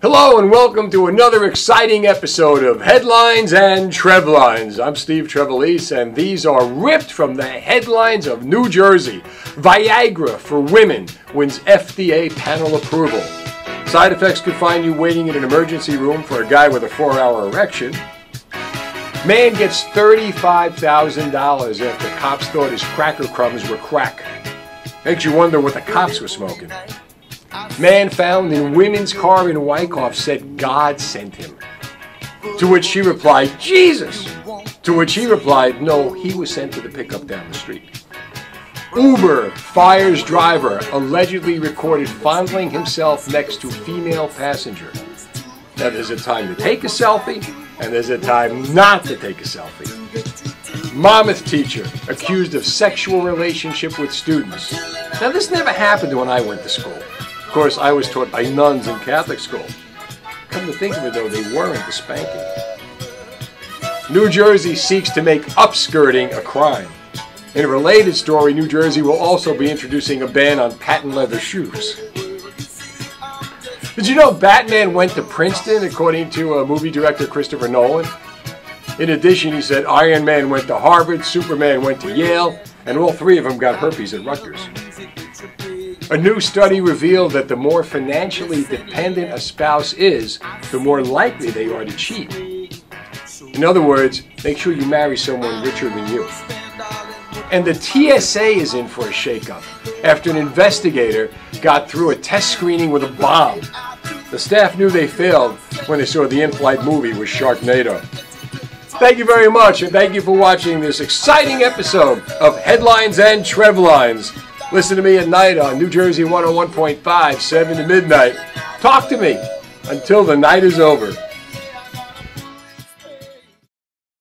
Hello and welcome to another exciting episode of Headlines and Trevlines. I'm Steve Trevelise and these are ripped from the headlines of New Jersey. Viagra for women wins FDA panel approval. Side effects could find you waiting in an emergency room for a guy with a four hour erection. Man gets $35,000 after cops thought his cracker crumbs were crack. Makes you wonder what the cops were smoking. Man found in women's car in Wyckoff said God sent him. To which she replied, Jesus. To which he replied, no, he was sent to the pickup down the street. Uber fires driver allegedly recorded fondling himself next to female passenger. Now there's a time to take a selfie and there's a time not to take a selfie. Monmouth teacher accused of sexual relationship with students. Now this never happened when I went to school. Course, I was taught by nuns in Catholic school. Come to think of it, though, they weren't the spanking. New Jersey seeks to make upskirting a crime. In a related story, New Jersey will also be introducing a ban on patent leather shoes. Did you know Batman went to Princeton, according to a movie director Christopher Nolan? In addition, he said Iron Man went to Harvard, Superman went to Yale, and all three of them got herpes at Rutgers. A new study revealed that the more financially dependent a spouse is, the more likely they are to cheat. In other words, make sure you marry someone richer than you. And the TSA is in for a shakeup after an investigator got through a test screening with a bomb. The staff knew they failed when they saw the in-flight movie with Sharknado. Thank you very much, and thank you for watching this exciting episode of Headlines and Trevlines. Listen to me at night on New Jersey 101.5, 7 to midnight. Talk to me until the night is over.